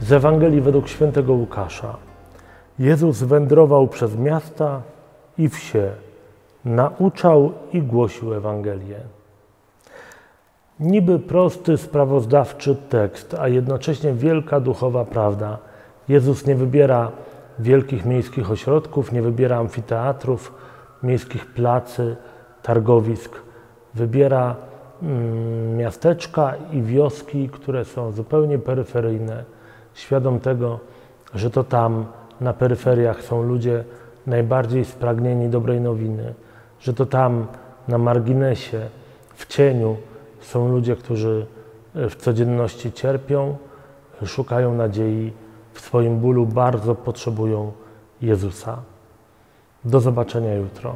Z Ewangelii według świętego Łukasza. Jezus wędrował przez miasta i wsie, nauczał i głosił Ewangelię. Niby prosty, sprawozdawczy tekst, a jednocześnie wielka duchowa prawda. Jezus nie wybiera wielkich miejskich ośrodków, nie wybiera amfiteatrów, miejskich placy, targowisk. Wybiera mm, miasteczka i wioski, które są zupełnie peryferyjne, świadom tego, że to tam na peryferiach są ludzie najbardziej spragnieni dobrej nowiny, że to tam na marginesie, w cieniu są ludzie, którzy w codzienności cierpią, szukają nadziei, w swoim bólu bardzo potrzebują Jezusa. Do zobaczenia jutro.